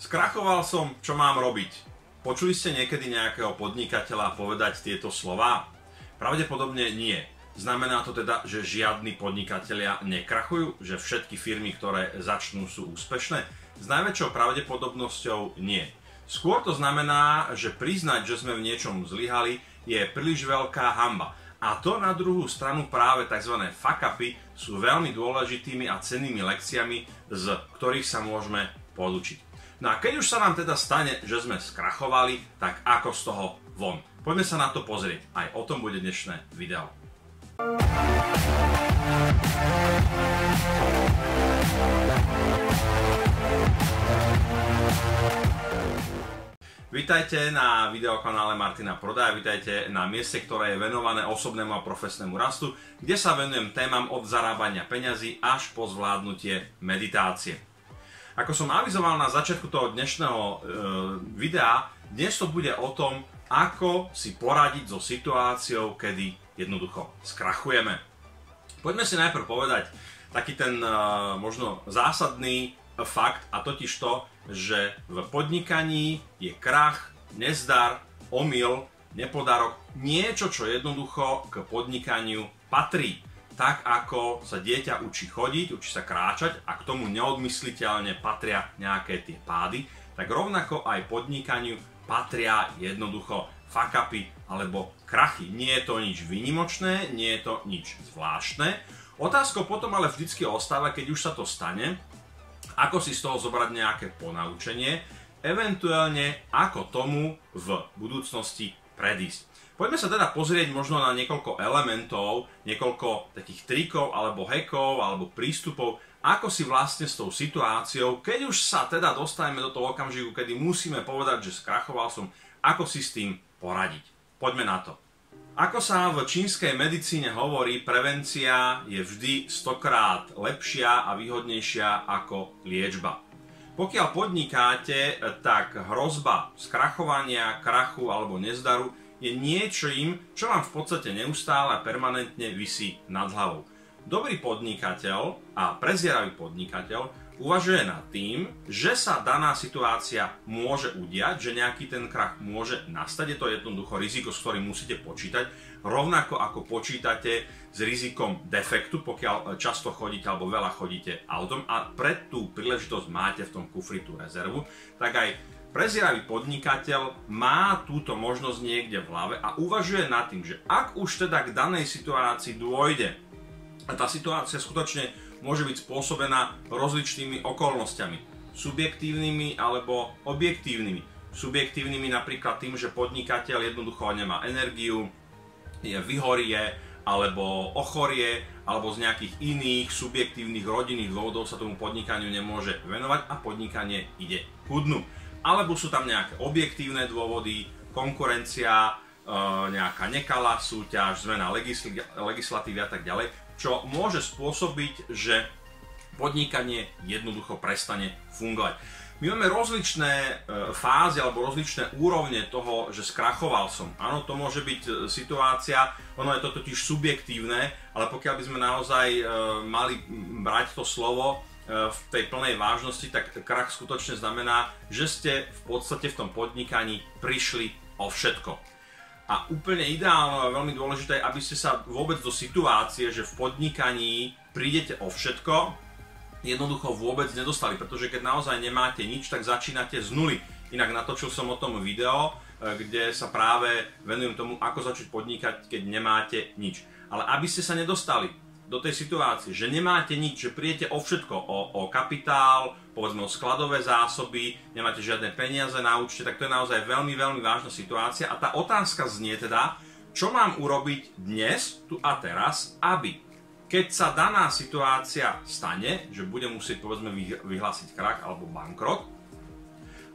Skrachoval som, čo mám robiť. Počuli ste niekedy nejakého podnikateľa povedať tieto slova? Pravdepodobne nie. Znamená to teda, že žiadni podnikatelia nekrachujú? Že všetky firmy, ktoré začnú, sú úspešné? S najväčšou pravdepodobnosťou nie. Skôr to znamená, že priznať, že sme v niečom zlyhali, je príliš veľká hamba. A to na druhú stranu práve tzv. fuck upy sú veľmi dôležitými a cennými lekciami, z ktorých sa môžeme podučiť. No a keď už sa nám teda stane, že sme skrachovali, tak ako z toho von? Poďme sa na to pozrieť. Aj o tom bude dnešné video. Vítajte na videokanále Martina Prodaja, vítajte na mieste, ktoré je venované osobnému a profesnému rastu, kde sa venujem témam od zarábania peňazí až po zvládnutie meditácie. Ako som avizoval na začiatku toho dnešného e, videa, dnes to bude o tom, ako si poradiť so situáciou, kedy jednoducho skrachujeme. Poďme si najprv povedať taký ten e, možno zásadný fakt a totiž to, že v podnikaní je krach, nezdar, omyl, nepodarok, niečo, čo jednoducho k podnikaniu patrí tak ako sa dieťa učí chodiť, učí sa kráčať a k tomu neodmysliteľne patria nejaké tie pády, tak rovnako aj podnikaniu patria jednoducho fakapy alebo krachy. Nie je to nič výnimočné, nie je to nič zvláštne. Otázkou potom ale vždycky ostáva, keď už sa to stane, ako si z toho zobrať nejaké ponaučenie, eventuálne ako tomu v budúcnosti predísť. Poďme sa teda pozrieť možno na niekoľko elementov, niekoľko takých trikov alebo hackov alebo prístupov, ako si vlastne s tou situáciou, keď už sa teda dostaneme do toho okamžiku, kedy musíme povedať, že skrachoval som, ako si s tým poradiť. Poďme na to. Ako sa v čínskej medicíne hovorí, prevencia je vždy stokrát lepšia a výhodnejšia ako liečba. Pokiaľ podnikáte, tak hrozba skrachovania, krachu alebo nezdaru je niečím, čo vám v podstate neustále a permanentne vysí nad hlavou. Dobrý podnikateľ a prezieravý podnikateľ uvažuje nad tým, že sa daná situácia môže udiať, že nejaký ten krach môže nastať. Je to jednoducho riziko, s ktorým musíte počítať, rovnako ako počítate s rizikom defektu, pokiaľ často chodíte alebo veľa chodíte autom a pre tú príležitosť máte v tom kufri tú rezervu, tak aj Prezieravý podnikateľ má túto možnosť niekde v hlave a uvažuje nad tým, že ak už teda k danej situácii dôjde, a tá situácia skutočne môže byť spôsobená rozličnými okolnostiami, subjektívnymi alebo objektívnymi. Subjektívnymi napríklad tým, že podnikateľ jednoducho nemá energiu, je vyhorie, alebo ochorie, alebo z nejakých iných subjektívnych rodinných dôvodov sa tomu podnikaniu nemôže venovať a podnikanie ide chudnú alebo sú tam nejaké objektívne dôvody, konkurencia, e, nejaká nekalá súťaž, zmena legislatívy a tak ďalej, čo môže spôsobiť, že podnikanie jednoducho prestane fungovať. My máme rozličné e, fázy alebo rozličné úrovne toho, že skrachoval som. Áno, to môže byť e, situácia, ono je to totiž subjektívne, ale pokiaľ by sme naozaj mali brať to slovo, v tej plnej vážnosti, tak krach skutočne znamená, že ste v podstate v tom podnikaní prišli o všetko. A úplne ideálne a veľmi dôležité je, aby ste sa vôbec do situácie, že v podnikaní prídete o všetko, jednoducho vôbec nedostali, pretože keď naozaj nemáte nič, tak začínate z nuly. Inak natočil som o tom video, e, kde sa práve venujem tomu, ako začať podnikať, keď nemáte nič. Ale aby ste sa nedostali do tej situácie, že nemáte nič, že príjete o všetko, o, o kapitál, povedzme o skladové zásoby, nemáte žiadne peniaze na účte, tak to je naozaj veľmi, veľmi vážna situácia. A tá otázka znie teda, čo mám urobiť dnes, tu a teraz, aby keď sa daná situácia stane, že bude musieť povedzme vyhlásiť krach alebo bankrot,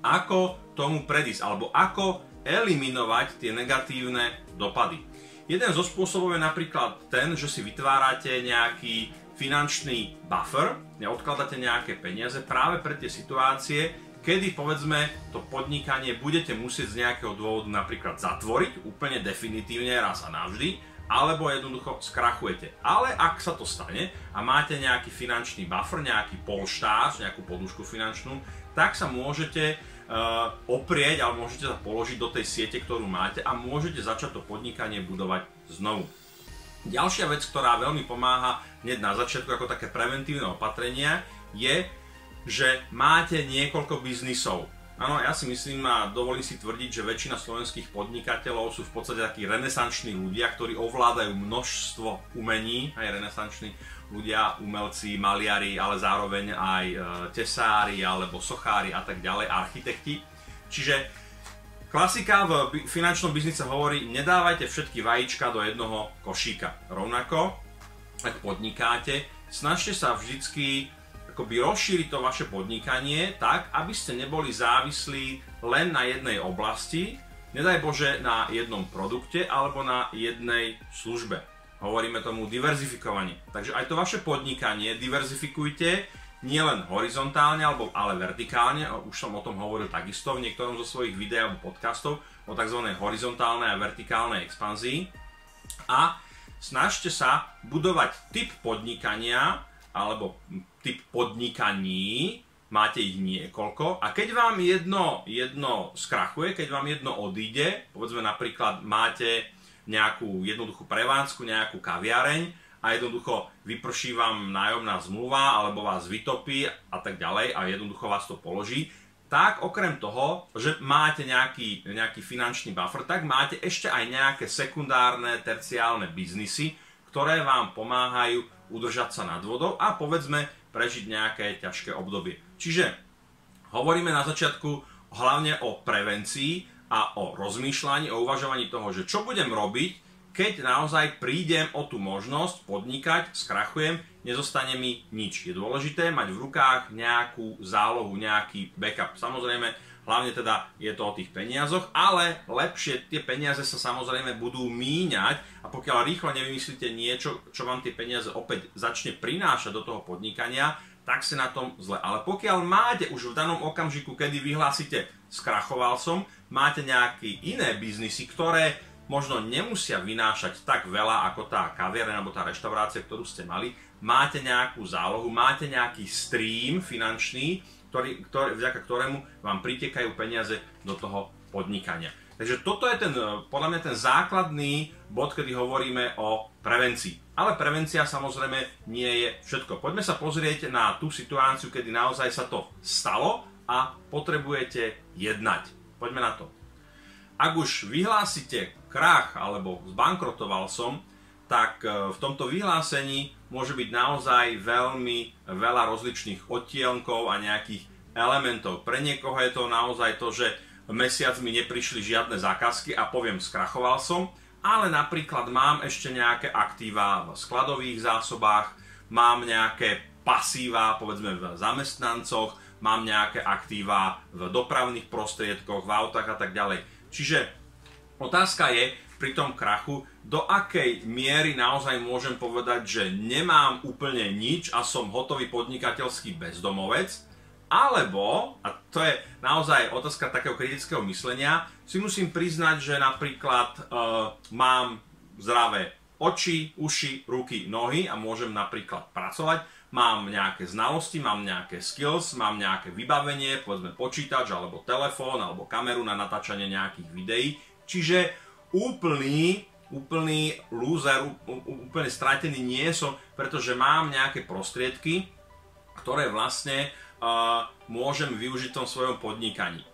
ako tomu predísť, alebo ako eliminovať tie negatívne dopady. Jeden zo spôsobov je napríklad ten, že si vytvárate nejaký finančný buffer, neodkladáte nejaké peniaze práve pre tie situácie, kedy povedzme to podnikanie budete musieť z nejakého dôvodu napríklad zatvoriť úplne definitívne raz a navždy, alebo jednoducho skrachujete. Ale ak sa to stane a máte nejaký finančný buffer, nejaký polštář, nejakú podušku finančnú, tak sa môžete uh, oprieť, alebo môžete sa položiť do tej siete, ktorú máte a môžete začať to podnikanie budovať znovu. Ďalšia vec, ktorá veľmi pomáha hneď na začiatku ako také preventívne opatrenia, je, že máte niekoľko biznisov. Áno, ja si myslím a dovolím si tvrdiť, že väčšina slovenských podnikateľov sú v podstate takí renesanční ľudia, ktorí ovládajú množstvo umení, aj renesanční ľudia, umelci, maliari, ale zároveň aj e, tesári alebo sochári a tak ďalej, architekti. Čiže klasika v finančnom biznise hovorí, nedávajte všetky vajíčka do jednoho košíka. Rovnako, ak podnikáte, snažte sa vždycky akoby rozšíriť to vaše podnikanie tak, aby ste neboli závislí len na jednej oblasti, nedaj Bože na jednom produkte alebo na jednej službe. Hovoríme tomu diverzifikovanie. Takže aj to vaše podnikanie diverzifikujte nielen horizontálne, alebo, ale vertikálne. Už som o tom hovoril takisto v niektorom zo svojich videí alebo podcastov o tzv. horizontálnej a vertikálnej expanzii. A snažte sa budovať typ podnikania alebo typ podnikaní, máte ich niekoľko a keď vám jedno, jedno skrachuje, keď vám jedno odíde, povedzme napríklad máte nejakú jednoduchú prevádzku, nejakú kaviareň a jednoducho vyprší vám nájomná zmluva alebo vás vytopí a tak ďalej a jednoducho vás to položí, tak okrem toho, že máte nejaký, nejaký finančný buffer, tak máte ešte aj nejaké sekundárne, terciálne biznisy, ktoré vám pomáhajú udržať sa nad vodou a povedzme prežiť nejaké ťažké obdobie. Čiže hovoríme na začiatku hlavne o prevencii, a o rozmýšľaní, o uvažovaní toho, že čo budem robiť, keď naozaj prídem o tú možnosť podnikať, skrachujem, nezostane mi nič. Je dôležité mať v rukách nejakú zálohu, nejaký backup. Samozrejme, hlavne teda je to o tých peniazoch, ale lepšie tie peniaze sa samozrejme budú míňať a pokiaľ rýchlo nevymyslíte niečo, čo vám tie peniaze opäť začne prinášať do toho podnikania, tak ste na tom zle. Ale pokiaľ máte už v danom okamžiku, kedy vyhlásite skrachoval som, máte nejaké iné biznisy, ktoré možno nemusia vynášať tak veľa ako tá kaviareň alebo tá reštaurácia, ktorú ste mali, máte nejakú zálohu, máte nejaký stream finančný, ktorý, ktorý, vďaka ktorému vám pritekajú peniaze do toho podnikania. Takže toto je ten, podľa mňa ten základný bod, kedy hovoríme o prevencii. Ale prevencia samozrejme nie je všetko. Poďme sa pozrieť na tú situáciu, kedy naozaj sa to stalo a potrebujete jednať. Poďme na to. Ak už vyhlásite krach alebo zbankrotoval som, tak e, v tomto vyhlásení môže byť naozaj veľmi veľa rozličných odtienkov a nejakých elementov. Pre niekoho je to naozaj to, že mesiac mi neprišli žiadne zákazky a poviem skrachoval som, ale napríklad mám ešte nejaké aktíva v skladových zásobách, mám nejaké pasíva, povedzme v zamestnancoch, mám nejaké aktíva v dopravných prostriedkoch, v autách a tak ďalej. Čiže otázka je pri tom krachu, do akej miery naozaj môžem povedať, že nemám úplne nič a som hotový podnikateľský bezdomovec, alebo, a to je naozaj otázka takého kritického myslenia, si musím priznať, že napríklad uh, mám zdravé oči, uši, ruky, nohy a môžem napríklad pracovať, mám nejaké znalosti, mám nejaké skills, mám nejaké vybavenie, povedzme počítač alebo telefón alebo kameru na natáčanie nejakých videí. Čiže úplný, úplný loser, úplne stratený nie som, pretože mám nejaké prostriedky, ktoré vlastne uh, môžem využiť v tom svojom podnikaní.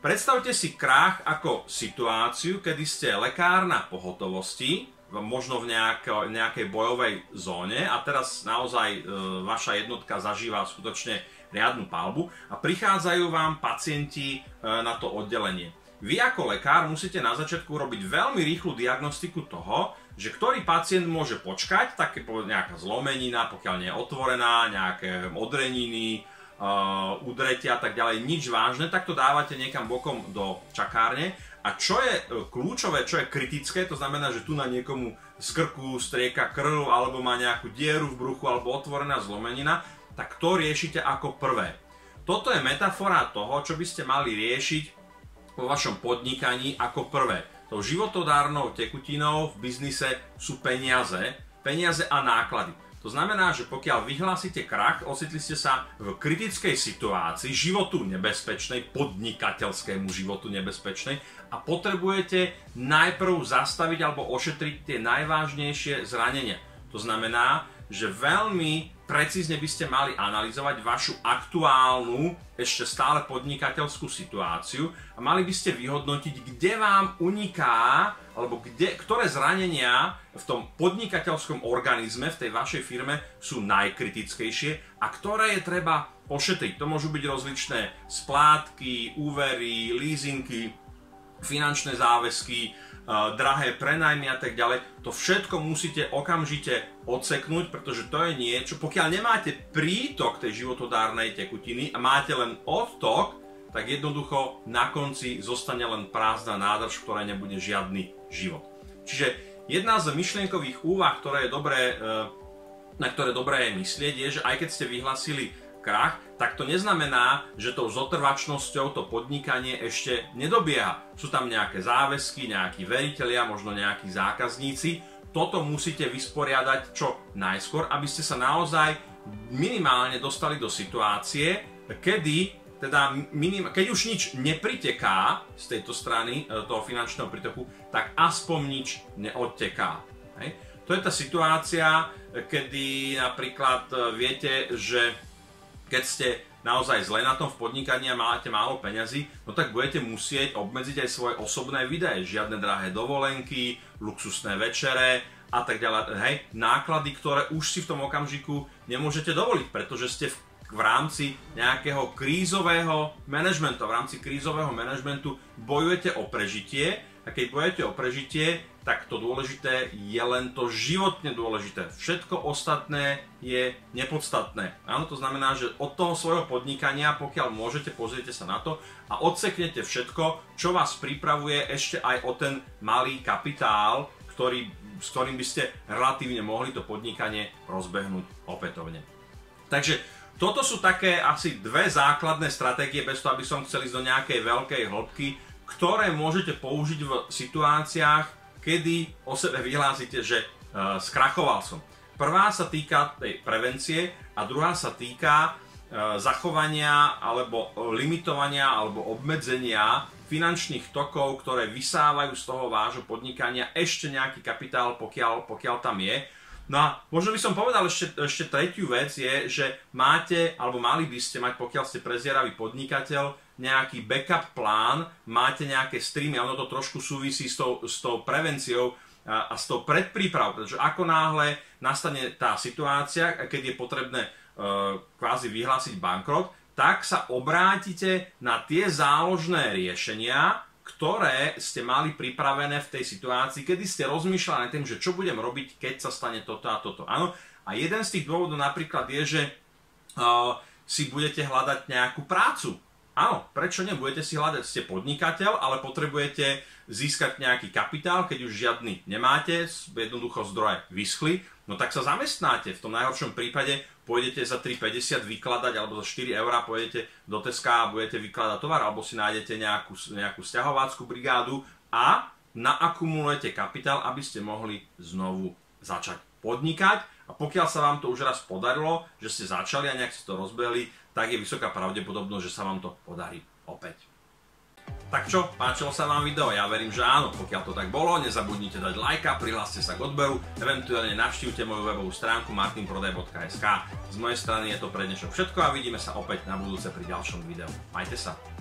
Predstavte si krách ako situáciu, kedy ste lekár na pohotovosti, možno v nejako, nejakej bojovej zóne a teraz naozaj e, vaša jednotka zažíva skutočne riadnu palbu a prichádzajú vám pacienti e, na to oddelenie. Vy ako lekár musíte na začiatku robiť veľmi rýchlu diagnostiku toho, že ktorý pacient môže počkať, také nejaká zlomenina, pokiaľ nie je otvorená, nejaké odreniny, uh, udretia a tak ďalej, nič vážne, tak to dávate niekam bokom do čakárne a čo je e, kľúčové, čo je kritické, to znamená, že tu na niekomu z krku strieka krv, alebo má nejakú dieru v bruchu, alebo otvorená zlomenina, tak to riešite ako prvé. Toto je metafora toho, čo by ste mali riešiť vo vašom podnikaní ako prvé. Tou životodárnou tekutinou v biznise sú peniaze, peniaze a náklady. To znamená, že pokiaľ vyhlásite krach, ocitli ste sa v kritickej situácii, životu nebezpečnej, podnikateľskému životu nebezpečnej a potrebujete najprv zastaviť alebo ošetriť tie najvážnejšie zranenia. To znamená, že veľmi precízne by ste mali analyzovať vašu aktuálnu, ešte stále podnikateľskú situáciu a mali by ste vyhodnotiť, kde vám uniká, alebo kde, ktoré zranenia v tom podnikateľskom organizme, v tej vašej firme sú najkritickejšie a ktoré je treba ošetriť. To môžu byť rozličné splátky, úvery, leasingy, finančné záväzky, drahé prenajmy a tak ďalej, to všetko musíte okamžite odseknúť, pretože to je niečo, pokiaľ nemáte prítok tej životodárnej tekutiny a máte len odtok, tak jednoducho na konci zostane len prázdna nádrž, v ktorej nebude žiadny život. Čiže jedna z myšlienkových úvah, ktoré je dobré, e, na ktoré dobré je myslieť, je, že aj keď ste vyhlasili krach, tak to neznamená, že tou zotrvačnosťou to podnikanie ešte nedobieha. Sú tam nejaké záväzky, nejakí veriteľia, možno nejakí zákazníci. Toto musíte vysporiadať čo najskôr, aby ste sa naozaj minimálne dostali do situácie, kedy teda minim, keď už nič nepriteká z tejto strany e, toho finančného prítoku, tak aspoň nič neodteká. Hej. To je tá situácia, kedy napríklad e, viete, že keď ste naozaj zle na tom v podnikaní a máte málo peňazí, no tak budete musieť obmedziť aj svoje osobné výdaje. Žiadne drahé dovolenky, luxusné večere a tak ďalej. Hej, náklady, ktoré už si v tom okamžiku nemôžete dovoliť, pretože ste v v rámci nejakého krízového manažmentu, v rámci krízového manažmentu bojujete o prežitie a keď bojujete o prežitie, tak to dôležité je len to životne dôležité. Všetko ostatné je nepodstatné. Áno, to znamená, že od toho svojho podnikania, pokiaľ môžete, pozrite sa na to a odseknete všetko, čo vás pripravuje ešte aj o ten malý kapitál, ktorý, s ktorým by ste relatívne mohli to podnikanie rozbehnúť opätovne. Takže toto sú také asi dve základné stratégie, bez toho, aby som chcel ísť do nejakej veľkej hĺbky, ktoré môžete použiť v situáciách, kedy o sebe vyhlásite, že uh, skrachoval som. Prvá sa týka tej prevencie a druhá sa týka uh, zachovania alebo limitovania alebo obmedzenia finančných tokov, ktoré vysávajú z toho vášho podnikania ešte nejaký kapitál, pokiaľ, pokiaľ tam je. No a možno by som povedal ešte, ešte tretiu vec je, že máte, alebo mali by ste mať, pokiaľ ste prezieravý podnikateľ, nejaký backup plán, máte nejaké streamy, ono to trošku súvisí s tou, s tou prevenciou a, a s tou predprípravou, pretože ako náhle nastane tá situácia, keď je potrebné e, kvázi vyhlásiť bankrot, tak sa obrátite na tie záložné riešenia, ktoré ste mali pripravené v tej situácii, kedy ste rozmýšľali nad tým, že čo budem robiť, keď sa stane toto a toto. Áno, a jeden z tých dôvodov napríklad je, že uh, si budete hľadať nejakú prácu Áno, prečo nebudete si hľadať, ste podnikateľ, ale potrebujete získať nejaký kapitál, keď už žiadny nemáte, jednoducho zdroje vyschli, no tak sa zamestnáte. V tom najhoršom prípade pôjdete za 3,50 vykladať alebo za 4 eurá pôjdete do Teska a budete vykladať tovar alebo si nájdete nejakú, nejakú stiahovácku brigádu a naakumulujete kapitál, aby ste mohli znovu začať podnikať a pokiaľ sa vám to už raz podarilo, že ste začali a nejak ste to rozbehli, tak je vysoká pravdepodobnosť, že sa vám to podarí opäť. Tak čo, páčilo sa vám video? Ja verím, že áno. Pokiaľ to tak bolo, nezabudnite dať lajka, prihláste sa k odberu, eventuálne navštívte moju webovú stránku martinprodaj.sk. Z mojej strany je to pre dnešok všetko a vidíme sa opäť na budúce pri ďalšom videu. Majte sa.